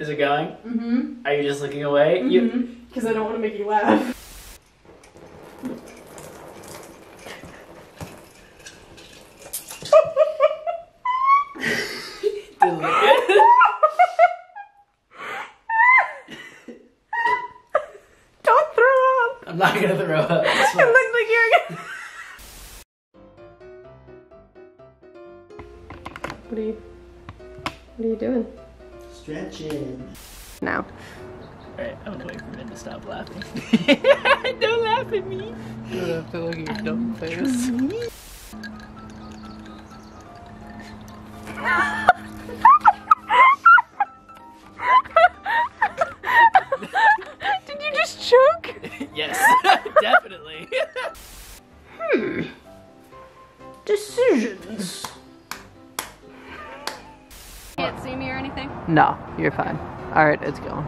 Is it going? Mm-hmm. Are you just looking away? You. Because I don't want to make you laugh. Didn't look good. Don't throw up. I'm not gonna throw up. It fine. looked like you were gonna. What are you? What are you doing? Stretching. Now. Alright, I'm gonna wait for Ben to stop laughing. Don't laugh at me. You don't have to look at your dumb face. Did you just choke? yes, definitely. Hmm. Decisions. Anything? no, you're fine. Alright, it's going.